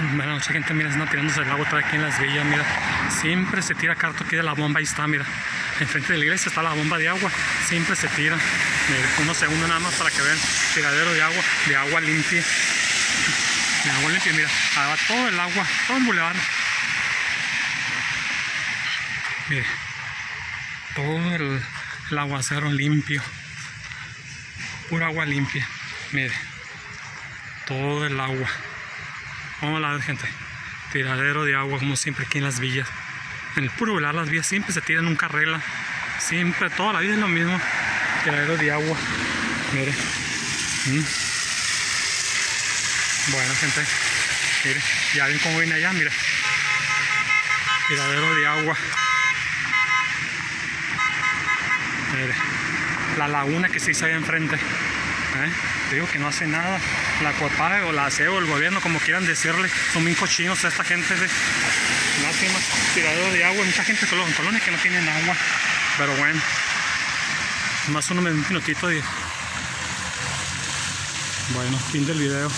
Bueno, mucha gente, mira, está tirándose el agua vez aquí en las villas, mira. Siempre se tira carto aquí de la bomba, ahí está, mira. Enfrente de la iglesia está la bomba de agua, siempre se tira. Mira, unos segundos nada más para que vean tiradero de agua, de agua limpia. De agua limpia, mira, ahí va todo el agua, todo el bulevar. Mire, todo el, el aguacero limpio. Pura agua limpia. Mire, todo el agua. Vamos a ver, gente. Tiradero de agua, como siempre aquí en las villas. En el puro velar las villas siempre se tiran un carrela. Siempre, toda la vida es lo mismo. Tiradero de agua. Mire. Mm. Bueno, gente. Mire, ya ven cómo viene allá, mira. Tiradero de agua. Mire. La laguna que se hizo ahí enfrente. ¿Eh? Digo que no hace nada. La Copae o la ASEO, el gobierno, como quieran decirle, son muy cochinos esta gente de hace más tiradero de agua. Mucha gente en colonias que no tienen agua. Pero bueno, más unos minutitos y bueno, fin del video.